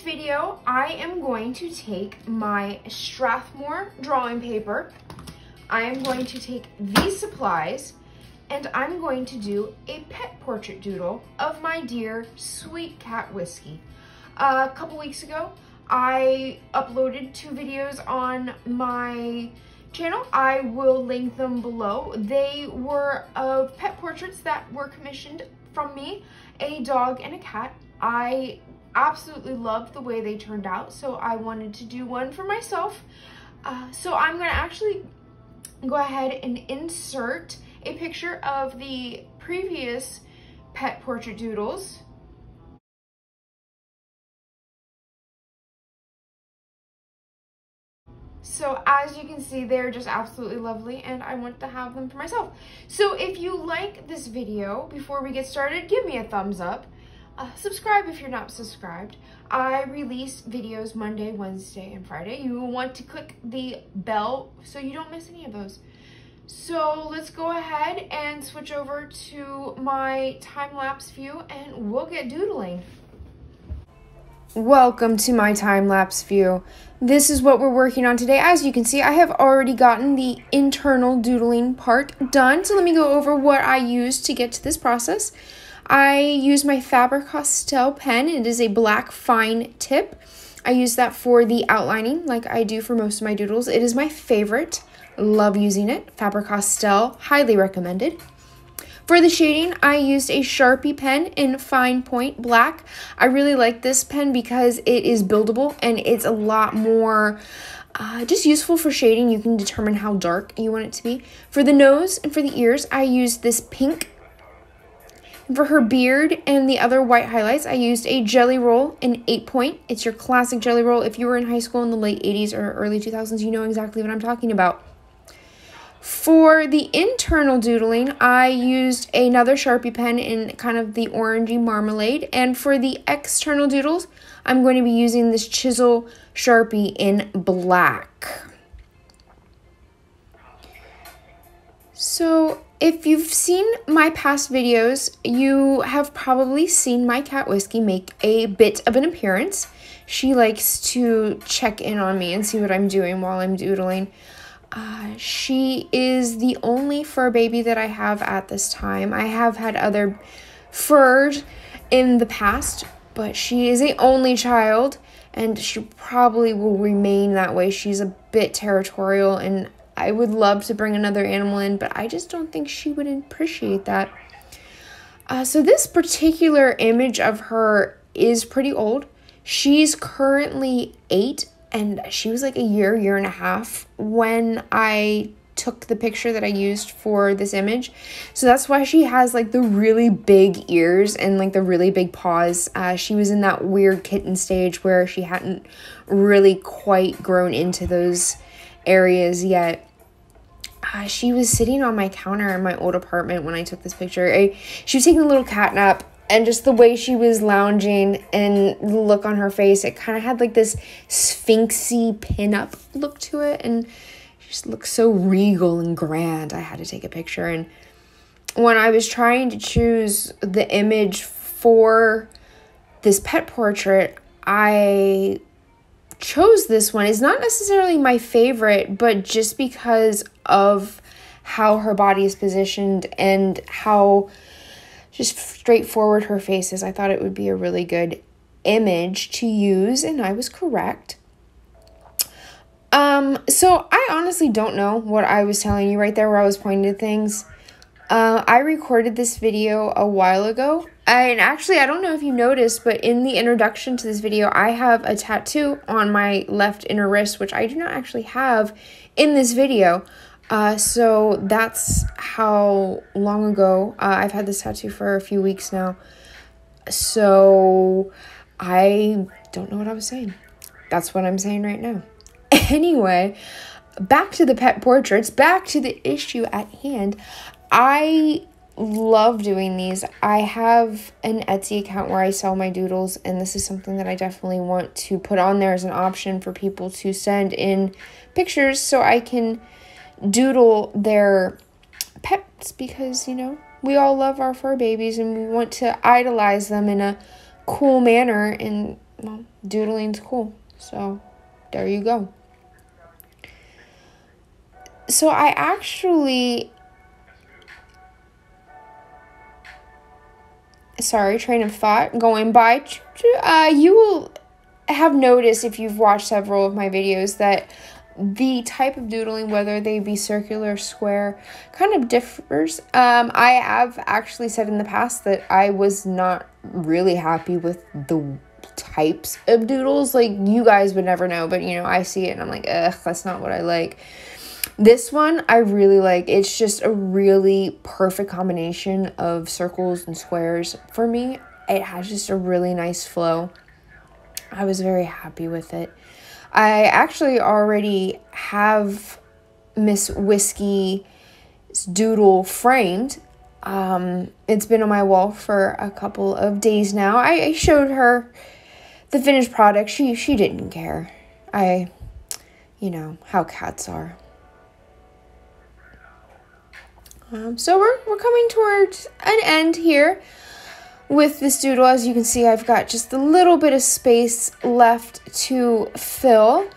video, I am going to take my Strathmore drawing paper. I am going to take these supplies and I'm going to do a pet portrait doodle of my dear sweet cat Whiskey. Uh, a couple weeks ago, I uploaded two videos on my channel. I will link them below. They were of pet portraits that were commissioned from me, a dog and a cat. I absolutely loved the way they turned out, so I wanted to do one for myself. Uh, so I'm gonna actually go ahead and insert a picture of the previous pet portrait doodles So as you can see, they're just absolutely lovely and I want to have them for myself. So if you like this video, before we get started, give me a thumbs up. Uh, subscribe if you're not subscribed. I release videos Monday, Wednesday, and Friday. You want to click the bell so you don't miss any of those. So let's go ahead and switch over to my time-lapse view and we'll get doodling. Welcome to my time-lapse view. This is what we're working on today. As you can see, I have already gotten the internal doodling part done. So let me go over what I used to get to this process. I use my Faber-Castell pen. It is a black fine tip. I use that for the outlining like I do for most of my doodles. It is my favorite. Love using it. Faber-Castell, highly recommended. For the shading, I used a Sharpie pen in fine point black. I really like this pen because it is buildable and it's a lot more uh, just useful for shading. You can determine how dark you want it to be. For the nose and for the ears, I used this pink. And for her beard and the other white highlights, I used a Gelly Roll in 8 point. It's your classic Gelly Roll. If you were in high school in the late 80s or early 2000s, you know exactly what I'm talking about. For the internal doodling, I used another Sharpie pen in kind of the orangey marmalade. And for the external doodles, I'm going to be using this chisel Sharpie in black. So if you've seen my past videos, you have probably seen my cat Whiskey make a bit of an appearance. She likes to check in on me and see what I'm doing while I'm doodling. Uh, she is the only fur baby that I have at this time. I have had other furs in the past, but she is the only child and she probably will remain that way. She's a bit territorial and I would love to bring another animal in, but I just don't think she would appreciate that. Uh, so this particular image of her is pretty old. She's currently eight and she was like a year, year and a half when I took the picture that I used for this image. So that's why she has like the really big ears and like the really big paws. Uh, she was in that weird kitten stage where she hadn't really quite grown into those areas yet. Uh, she was sitting on my counter in my old apartment when I took this picture. I, she was taking a little cat nap and just the way she was lounging and the look on her face, it kind of had like this sphinxy pinup look to it, and she just looked so regal and grand. I had to take a picture, and when I was trying to choose the image for this pet portrait, I chose this one. is not necessarily my favorite, but just because of how her body is positioned and how just straightforward her face is. I thought it would be a really good image to use, and I was correct. Um, so I honestly don't know what I was telling you right there where I was pointing to things. Uh, I recorded this video a while ago. And actually, I don't know if you noticed, but in the introduction to this video, I have a tattoo on my left inner wrist, which I do not actually have in this video. Uh, so that's how long ago uh, I've had this tattoo for a few weeks now. So I don't know what I was saying. That's what I'm saying right now. Anyway, back to the pet portraits, back to the issue at hand. I love doing these. I have an Etsy account where I sell my doodles, and this is something that I definitely want to put on there as an option for people to send in pictures so I can doodle their pets because, you know, we all love our fur babies and we want to idolize them in a cool manner and well, doodling's cool. So there you go. So I actually sorry, train of thought going by. Uh, you will have noticed if you've watched several of my videos that the type of doodling, whether they be circular, or square, kind of differs. Um, I have actually said in the past that I was not really happy with the types of doodles. Like, you guys would never know, but you know, I see it and I'm like, ugh, that's not what I like. This one I really like. It's just a really perfect combination of circles and squares for me. It has just a really nice flow. I was very happy with it. I actually already have Miss Whiskey's doodle framed. Um, it's been on my wall for a couple of days now. I, I showed her the finished product. She she didn't care. I, you know how cats are. Um, so we're, we're coming towards an end here with this doodle. As you can see, I've got just a little bit of space left to fill.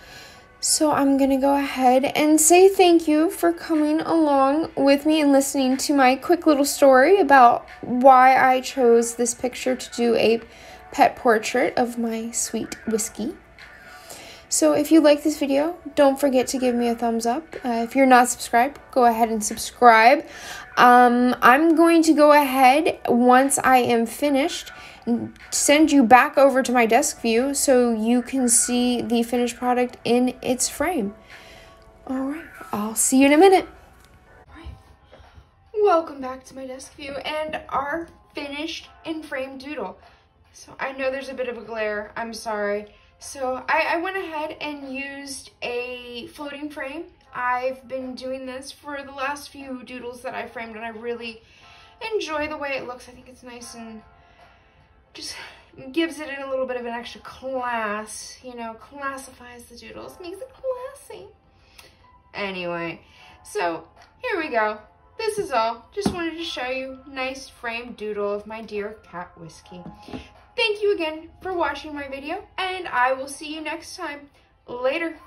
So I'm going to go ahead and say thank you for coming along with me and listening to my quick little story about why I chose this picture to do a pet portrait of my sweet whiskey. So if you like this video, don't forget to give me a thumbs up. Uh, if you're not subscribed, go ahead and subscribe. Um, I'm going to go ahead once I am finished send you back over to my desk view so you can see the finished product in its frame. All right, I'll see you in a minute. Welcome back to my desk view and our finished in frame doodle. So I know there's a bit of a glare, I'm sorry. So I, I went ahead and used a floating frame. I've been doing this for the last few doodles that I framed and I really enjoy the way it looks. I think it's nice and just gives it a little bit of an extra class, you know, classifies the doodles, makes it classy. Anyway, so here we go. This is all. Just wanted to show you nice framed doodle of my dear cat whiskey. Thank you again for watching my video, and I will see you next time. Later.